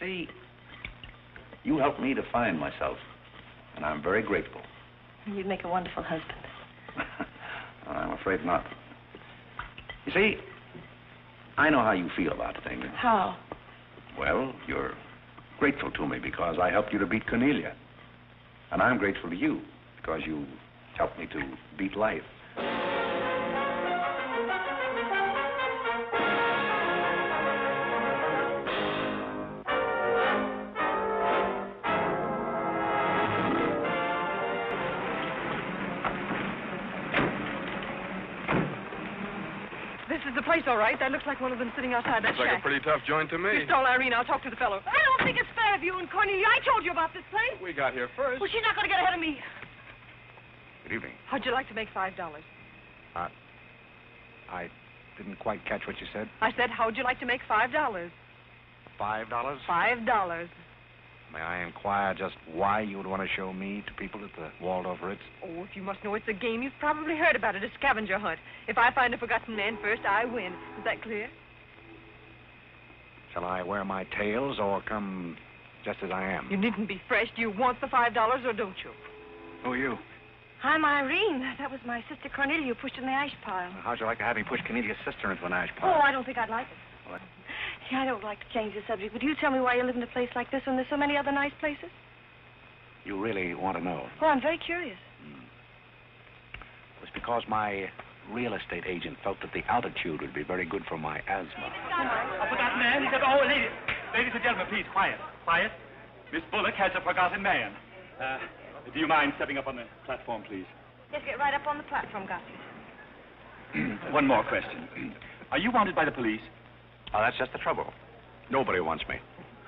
See, you helped me to find myself, and I'm very grateful. You'd make a wonderful husband. I'm afraid not. You see, I know how you feel about things. How? Well, you're grateful to me because I helped you to beat Cornelia. And I'm grateful to you because you helped me to beat life. This is the place, all right. That looks like one of them sitting outside that Looks like a pretty tough joint to me. You stole Irene. I'll talk to the fellow. I don't think it's fair of you and Cornelia. I told you about this place. We got here first. Well, she's not going to get ahead of me. Good evening. How'd you like to make five dollars? I didn't quite catch what you said. I said, how'd you like to make five dollars? Five dollars? Five dollars. May I inquire just why you would want to show me to people at the Waldorf Ritz? Oh, if you must know it's a game, you've probably heard about it, a scavenger hunt. If I find a forgotten man first, I win. Is that clear? Shall I wear my tails or come just as I am? You needn't be fresh. Do you want the five dollars or don't you? Who are you? I'm Irene. That was my sister Cornelia who pushed in the ash pile. How'd you like to have me push Cornelia's sister into an ash pile? Oh. I don't think I'd like it. What? Yeah, I don't like to change the subject, but you tell me why you live in a place like this when there's so many other nice places? You really want to know? Well, I'm very curious. It was because my real estate agent felt that the altitude would be very good for my asthma. A forgotten man? He said, oh, ladies, ladies and gentlemen, please, quiet, quiet. Miss Bullock has a forgotten man. Uh, do you mind stepping up on the platform, please? Yes, get right up on the platform, Godfrey. One more question. Are you wanted by the police? Oh, that's just the trouble. Nobody wants me.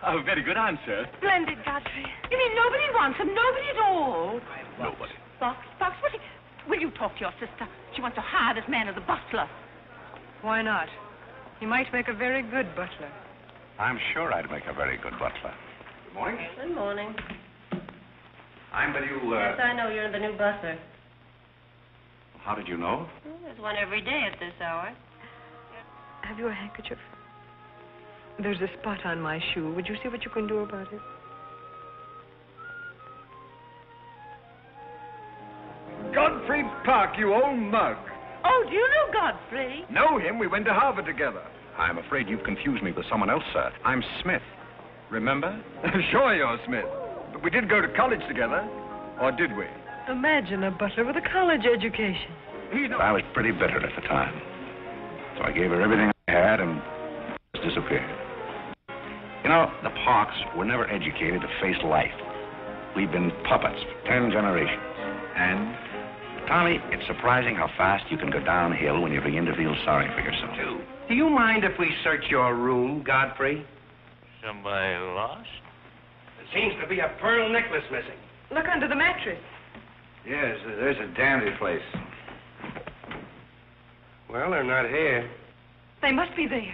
Oh, very good answer. Splendid, Godfrey. You mean nobody wants him? Nobody at all? Nobody. Fox, Fox, what do you... Will you talk to your sister? She wants to hire this man as a butler. Why not? He might make a very good butler. I'm sure I'd make a very good butler. Good morning. Good morning. I'm the new, uh, Yes, I know you're the new butler. How did you know? There's one every day at this hour. Have you a handkerchief? There's a spot on my shoe. Would you see what you can do about it? Godfrey Parke, you old mug. Oh, do you know Godfrey? Know him? We went to Harvard together. I'm afraid you've confused me with someone else, sir. I'm Smith. Remember? sure you're Smith. But we did go to college together. Or did we? Imagine a butler with a college education. He's I was pretty bitter at the time. So I gave her everything I had and just disappeared. You know, the Parkes were never educated to face life. We've been puppets for ten generations. And Tommy, it's surprising how fast you can go downhill when you begin to feel sorry for yourself. Do, do you mind if we search your room, Godfrey? Somebody lost? There seems to be a pearl necklace missing. Look under the mattress. yes, there's a dandy place. Well, they're not here. They must be there.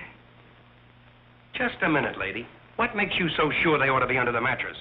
Just a minute, lady. What makes you so sure they ought to be under the mattress?